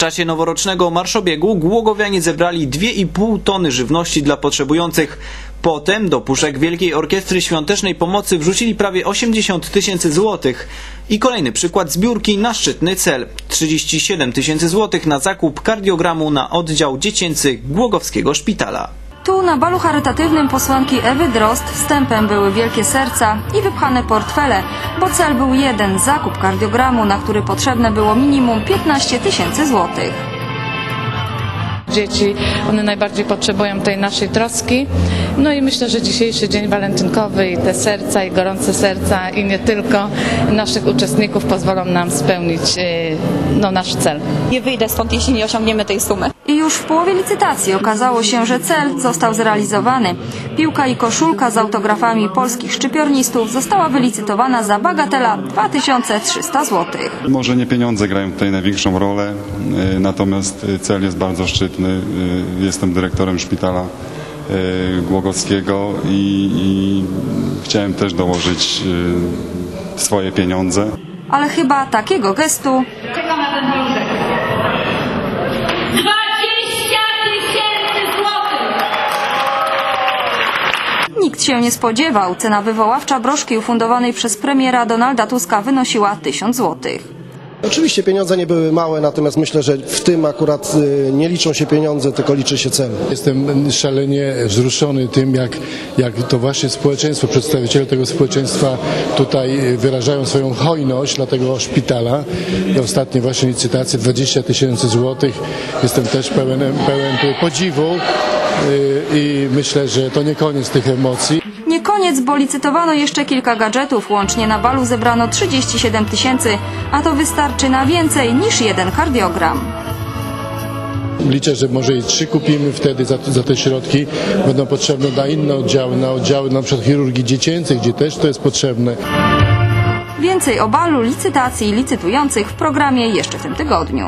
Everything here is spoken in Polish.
czasie noworocznego marszobiegu Głogowianie zebrali 2,5 tony żywności dla potrzebujących. Potem do puszek Wielkiej Orkiestry Świątecznej Pomocy wrzucili prawie 80 tysięcy złotych. I kolejny przykład zbiórki na szczytny cel. 37 tysięcy złotych na zakup kardiogramu na oddział dziecięcy Głogowskiego Szpitala. Tu na balu charytatywnym posłanki Ewy Drost wstępem były wielkie serca i wypchane portfele, bo cel był jeden – zakup kardiogramu, na który potrzebne było minimum 15 tysięcy złotych. Dzieci, one najbardziej potrzebują tej naszej troski. No i myślę, że dzisiejszy dzień walentynkowy i te serca, i gorące serca, i nie tylko naszych uczestników pozwolą nam spełnić e, no, nasz cel. Nie wyjdę stąd, jeśli nie osiągniemy tej sumy. Już w połowie licytacji okazało się, że cel został zrealizowany. Piłka i koszulka z autografami polskich szczypiornistów została wylicytowana za bagatela 2300 złotych. Może nie pieniądze grają tutaj największą rolę, y, natomiast y, cel jest bardzo szczytny. Y, Jestem dyrektorem szpitala Głogowskiego i, i chciałem też dołożyć swoje pieniądze. Ale chyba takiego gestu 20 tysięcy nikt się nie spodziewał. Cena wywoławcza broszki ufundowanej przez premiera Donalda Tuska wynosiła 1000 złotych. Oczywiście pieniądze nie były małe, natomiast myślę, że w tym akurat y, nie liczą się pieniądze, tylko liczy się cel. Jestem szalenie wzruszony tym, jak, jak to właśnie społeczeństwo, przedstawiciele tego społeczeństwa tutaj wyrażają swoją hojność dla tego szpitala. Ostatnie właśnie licytacje 20 tysięcy złotych. Jestem też pełen, pełen podziwu y, i myślę, że to nie koniec tych emocji. Nie koniec, bo licytowano jeszcze kilka gadżetów. Łącznie na balu zebrano 37 tysięcy, a to wystarczy na więcej niż jeden kardiogram. Liczę, że może i trzy kupimy wtedy za, za te środki. Będą potrzebne na inne oddziały, na oddziały na przykład chirurgii dziecięcej, gdzie też to jest potrzebne. Więcej o balu, licytacji i licytujących w programie jeszcze w tym tygodniu.